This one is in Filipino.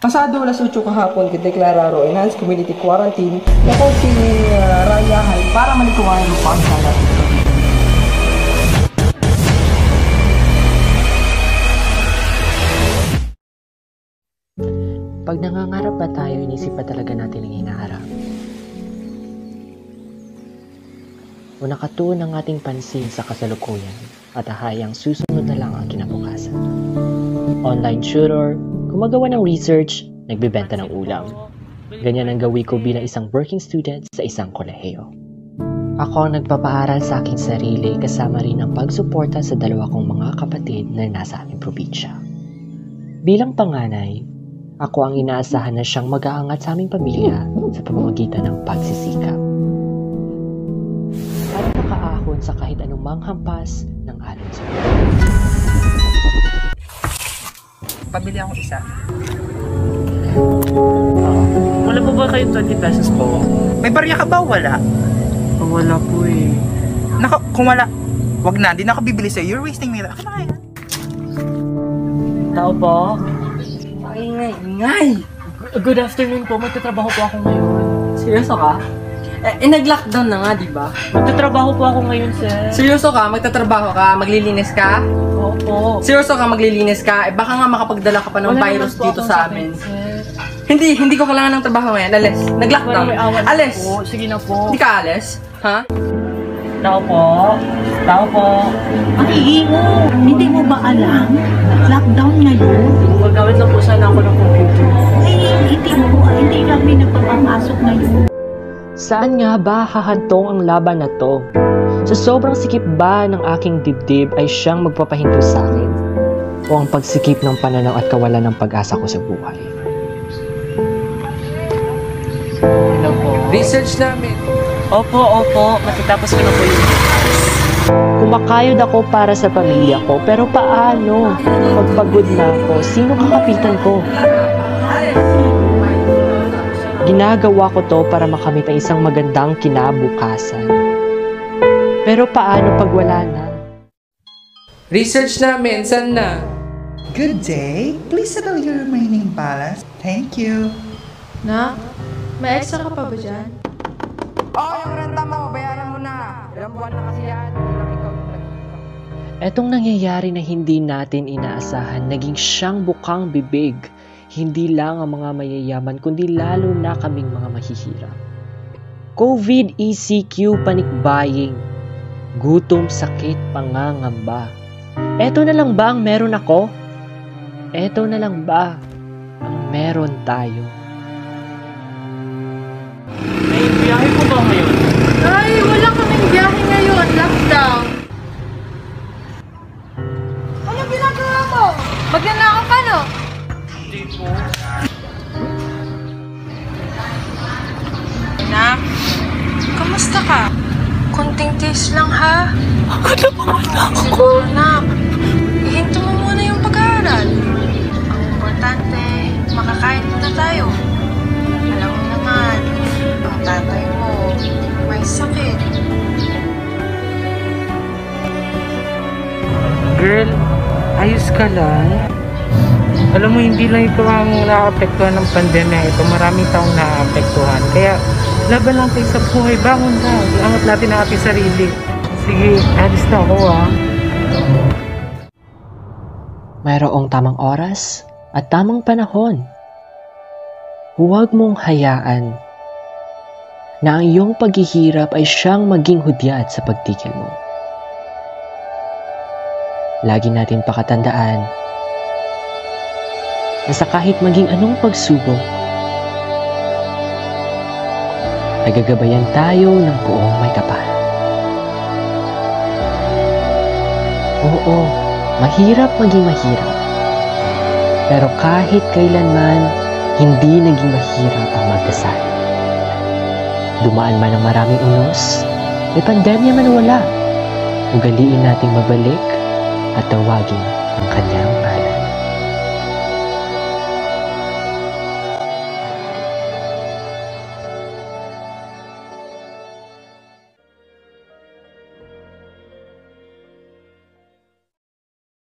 Pasado alas 8 kahapon, deklararo enhanced community quarantine na kung sinirayahan para malikuhan ang pagsalat. Pag nangangarap ba tayo, inisip pa talaga natin ang hinaharap. O nakatuon ang ating pansin sa kasalukuyan at ahayang susunod na lang ang kinabukasan. Online tutor, gumagawa ng research, nagbebenta ng ulam. Ganyan ang gawi ko bilang isang working student sa isang kolehiyo. Ako ang nagpapaaral sa aking sarili kasama rin ang pagsuporta sa dalawa kong mga kapatid na nasa aming probinsya. Bilang panganay, ako ang inaasahan na siyang mag-aangat sa aming pamilya sa pamamagitan ng pagsisikap. Para makaahon sa kahit anumang hampas ng alon sa buhay. Pabili ako isa. Wala po ba kayong 20 pesos po? May barya ka ba? Wala. Oh, wala po eh. Naka, kung wala, wag na. Di na ako bibili sa'yo. You're wasting my time. Ano kaya? Tao po? Ingay, ingay! Good afternoon po. Magtatrabaho po ako ngayon. Seryoso ka? Eh, eh nag-lockdown na nga, di ba? Magtatrabaho po ako ngayon, sir. Seryoso ka? Magtatrabaho ka? Maglilinis ka? Opo. Seryoso ka? Maglilinis ka? Eh, baka nga makapagdala ka pa ng Wala virus naman po dito akong sa amin. sir. Hindi, hindi ko kailangan ng trabaho ngayon. Alis. Nag-lockdown. May awan Alis. po. Sige na po. Hindi ka alis? Ha? Tao po. Tao po. Ay, mo. Hindi mo ba alam? Lockdown ngayon. Maggamit lang po sana ako ng computer. Ay, hindi mo. Hindi kami nagpapapasok ngayon. Saan nga ba hahantong ang laban na to? Sa sobrang sikip ba ng aking dibdib ay siyang magpapahinto sa akin? O ang pagsikip ng pananaw at kawalan ng pag-asa ko sa buhay? Hello po. Research namin. Opo, opo. Matatapos ko na po yung Kumakayod ako para sa pamilya ko, pero paano? Pagpagod na ako, sino kakapitan ko? Ginagawa ko to para makamit ang isang magandang kinabukasan. Pero paano pag wala na? Research namin. Saan na? Good day. Please settle your remaining balance. Thank you. Na? May extra ka pa ba dyan? Oh, yung renta mo. Bayaran mo na. Ilang buwan na kasi yan. Etong nangyayari na hindi natin inaasahan, naging siyang bukang bibig. Hindi lang ang mga mayayaman, kundi lalo na kaming mga mahihirap. COVID, ECQ, panic buying, gutom, sakit, pangangamba. Eto na lang ba ang meron ako? Eto na lang ba ang meron tayo? May biyahe po ba ngayon? Ay, wala kaming biyahe ngayon. Lockdown. Ano ginagawa mo? Magnanakaw ka. Anak, kamusta ka? Kunting tiis lang, ha? Ako na mga Siguro, anak. Ihinto mo muna yung pag-aaral. Ang importante, makakain muna tayo. Alam mo naman, ang tatay mo, may sakit. Girl, ayos ka lang. Alam mo, hindi lang ito ang naapektuhan ng pandemya ito. Maraming taong naapektuhan. Kaya, laban lang tayo sa buhay. Bangon na. Iangat natin ang ating sarili. Sige, alis na ako ah. mayroong tamang oras at tamang panahon. Huwag mong hayaan na ang iyong paghihirap ay siyang maging hudyat sa pagtigil mo. Lagi natin pakatandaan na sa kahit maging anong pagsubok, nagagabayan tayo ng buong may kapal. Oo, mahirap maging mahirap. Pero kahit kailanman, hindi naging mahirap ang magdasal. Dumaan man ang maraming unos, may pandemya man wala, ugaliin nating mabalik at tawagin ang kanyang ngalan.